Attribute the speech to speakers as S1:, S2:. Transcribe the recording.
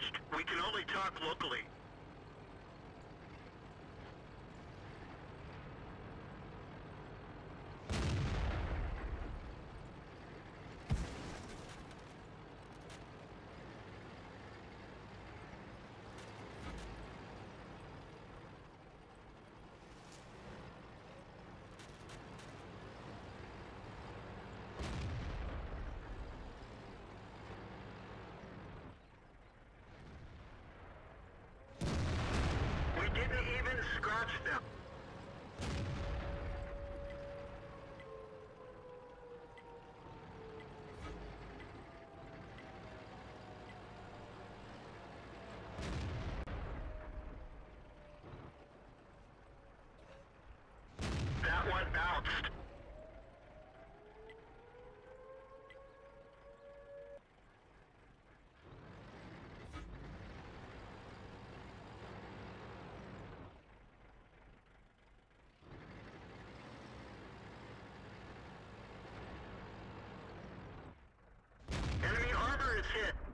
S1: damaged. We can only talk locally. Enemy armor is hit.